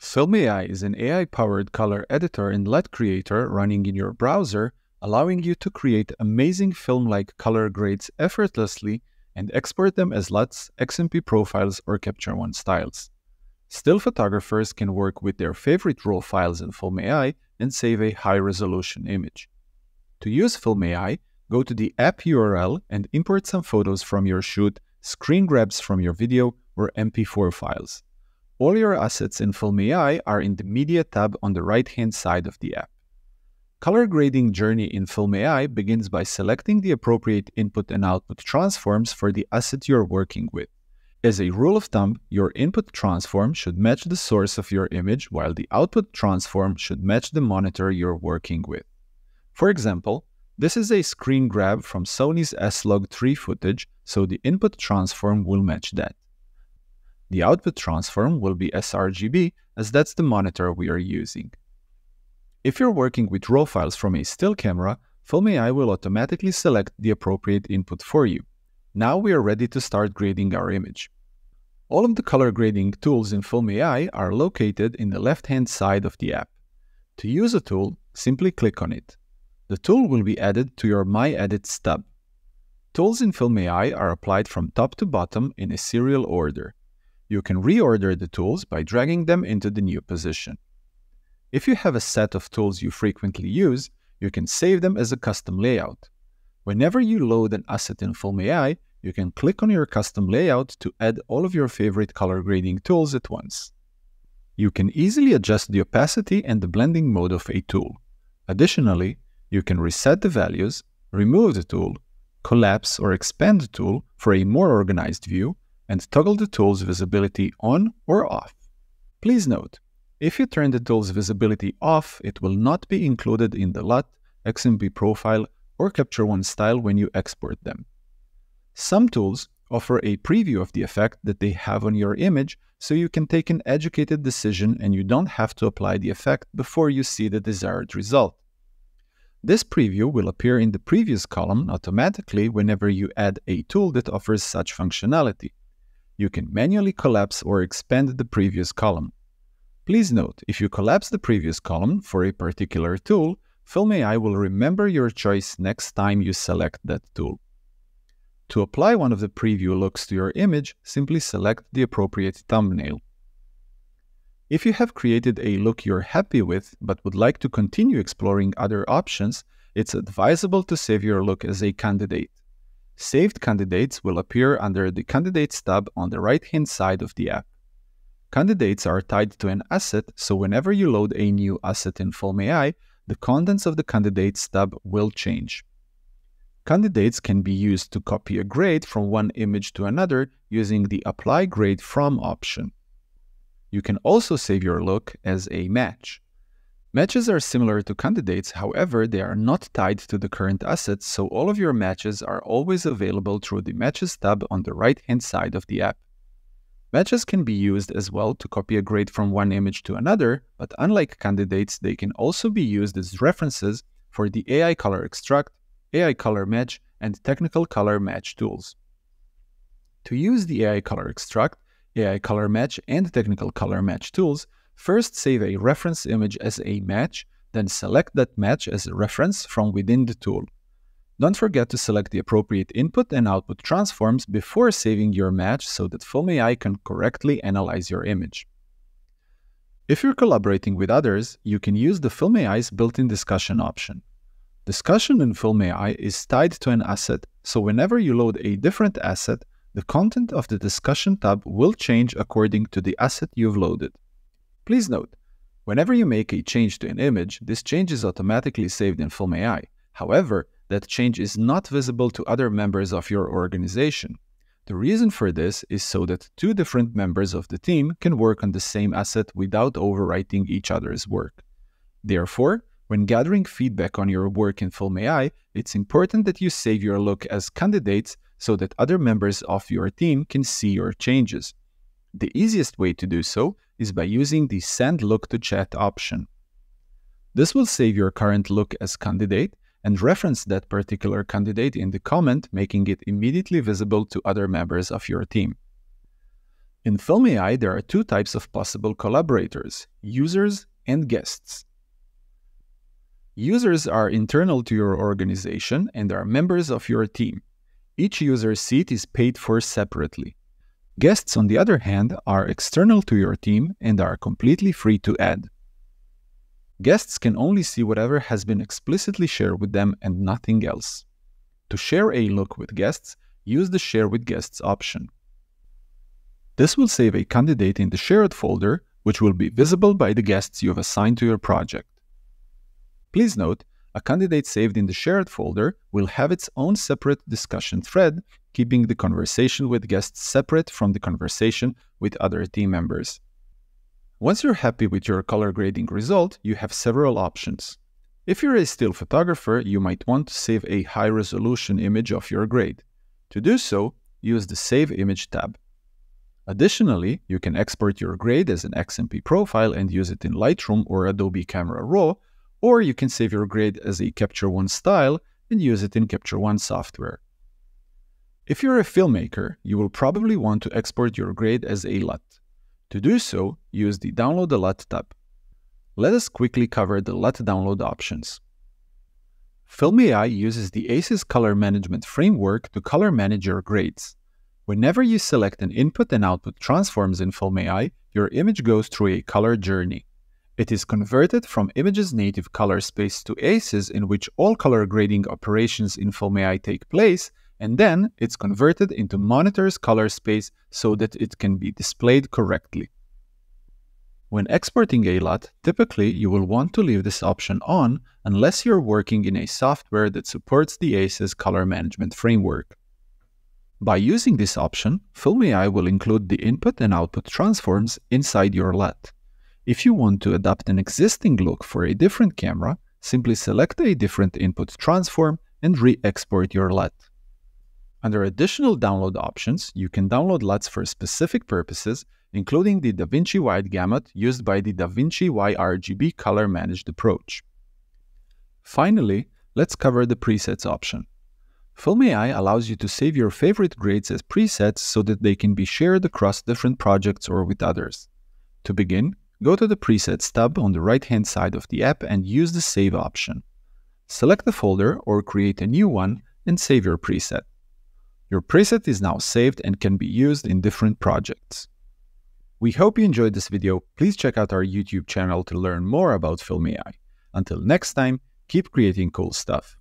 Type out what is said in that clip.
Film AI is an AI powered color editor and LUT creator running in your browser, allowing you to create amazing film like color grades effortlessly and export them as LUTs, XMP profiles, or Capture One styles. Still photographers can work with their favorite RAW files in Film AI and save a high resolution image. To use Film AI, go to the app URL and import some photos from your shoot, screen grabs from your video, or MP4 files. All your assets in Film AI are in the Media tab on the right-hand side of the app. Color grading journey in Film AI begins by selecting the appropriate input and output transforms for the asset you're working with. As a rule of thumb, your input transform should match the source of your image while the output transform should match the monitor you're working with. For example, this is a screen grab from Sony's S-Log3 footage, so the input transform will match that. The output transform will be sRGB as that's the monitor we are using. If you're working with RAW files from a still camera, Film AI will automatically select the appropriate input for you. Now we are ready to start grading our image. All of the color grading tools in Film AI are located in the left-hand side of the app. To use a tool, simply click on it. The tool will be added to your My Edits tab. Tools in Film AI are applied from top to bottom in a serial order. You can reorder the tools by dragging them into the new position. If you have a set of tools you frequently use, you can save them as a custom layout. Whenever you load an asset in Film AI, you can click on your custom layout to add all of your favorite color grading tools at once. You can easily adjust the opacity and the blending mode of a tool. Additionally, you can reset the values, remove the tool, collapse or expand the tool for a more organized view, and toggle the tool's visibility on or off. Please note, if you turn the tool's visibility off, it will not be included in the LUT, XMP profile, or Capture One style when you export them. Some tools offer a preview of the effect that they have on your image so you can take an educated decision and you don't have to apply the effect before you see the desired result. This preview will appear in the Previews column automatically whenever you add a tool that offers such functionality you can manually collapse or expand the previews column. Please note, if you collapse the previews column for a particular tool, Film AI will remember your choice next time you select that tool. To apply one of the preview looks to your image, simply select the appropriate thumbnail. If you have created a look you're happy with but would like to continue exploring other options, it's advisable to save your look as a candidate. Saved candidates will appear under the Candidates tab on the right-hand side of the app. Candidates are tied to an asset, so whenever you load a new asset in Film AI, the contents of the Candidates tab will change. Candidates can be used to copy a grade from one image to another using the Apply Grade From option. You can also save your look as a match. Matches are similar to candidates, however, they are not tied to the current assets, so all of your matches are always available through the Matches tab on the right-hand side of the app. Matches can be used as well to copy a grade from one image to another, but unlike candidates, they can also be used as references for the AI Color Extract, AI Color Match, and Technical Color Match tools. To use the AI Color Extract, AI Color Match, and Technical Color Match tools, First, save a reference image as a match, then select that match as a reference from within the tool. Don't forget to select the appropriate input and output transforms before saving your match so that Film AI can correctly analyze your image. If you're collaborating with others, you can use the Film AI's built-in discussion option. Discussion in Film AI is tied to an asset, so whenever you load a different asset, the content of the discussion tab will change according to the asset you've loaded. Please note, whenever you make a change to an image, this change is automatically saved in Film AI. However, that change is not visible to other members of your organization. The reason for this is so that two different members of the team can work on the same asset without overwriting each other's work. Therefore, when gathering feedback on your work in Film AI, it's important that you save your look as candidates so that other members of your team can see your changes. The easiest way to do so is by using the Send Look to Chat option. This will save your current look as candidate and reference that particular candidate in the comment, making it immediately visible to other members of your team. In Film AI, there are two types of possible collaborators users and guests. Users are internal to your organization and are members of your team. Each user seat is paid for separately. Guests, on the other hand, are external to your team and are completely free to add. Guests can only see whatever has been explicitly shared with them and nothing else. To share a look with guests, use the Share with Guests option. This will save a candidate in the shared folder, which will be visible by the guests you have assigned to your project. Please note, a candidate saved in the shared folder will have its own separate discussion thread, keeping the conversation with guests separate from the conversation with other team members. Once you're happy with your color grading result, you have several options. If you're a still photographer, you might want to save a high resolution image of your grade. To do so, use the Save Image tab. Additionally, you can export your grade as an XMP profile and use it in Lightroom or Adobe Camera Raw, or you can save your grade as a Capture One style and use it in Capture One software. If you're a filmmaker, you will probably want to export your grade as a LUT. To do so, use the Download a LUT tab. Let us quickly cover the LUT download options. Film AI uses the ACES color management framework to color manage your grades. Whenever you select an input and output transforms in Film AI, your image goes through a color journey. It is converted from image's native color space to ACES in which all color grading operations in Film AI take place, and then it's converted into Monitor's color space so that it can be displayed correctly. When exporting a LUT, typically you will want to leave this option on unless you're working in a software that supports the ACES color management framework. By using this option, Film AI will include the input and output transforms inside your LUT. If you want to adapt an existing look for a different camera, simply select a different input transform and re-export your LUT. Under additional download options, you can download LUTs for specific purposes, including the DaVinci Wide Gamut used by the DaVinci YRGB color managed approach. Finally, let's cover the presets option. Film AI allows you to save your favorite grades as presets so that they can be shared across different projects or with others. To begin, go to the Presets tab on the right-hand side of the app and use the Save option. Select the folder or create a new one and save your preset. Your preset is now saved and can be used in different projects. We hope you enjoyed this video. Please check out our YouTube channel to learn more about Film AI. Until next time, keep creating cool stuff.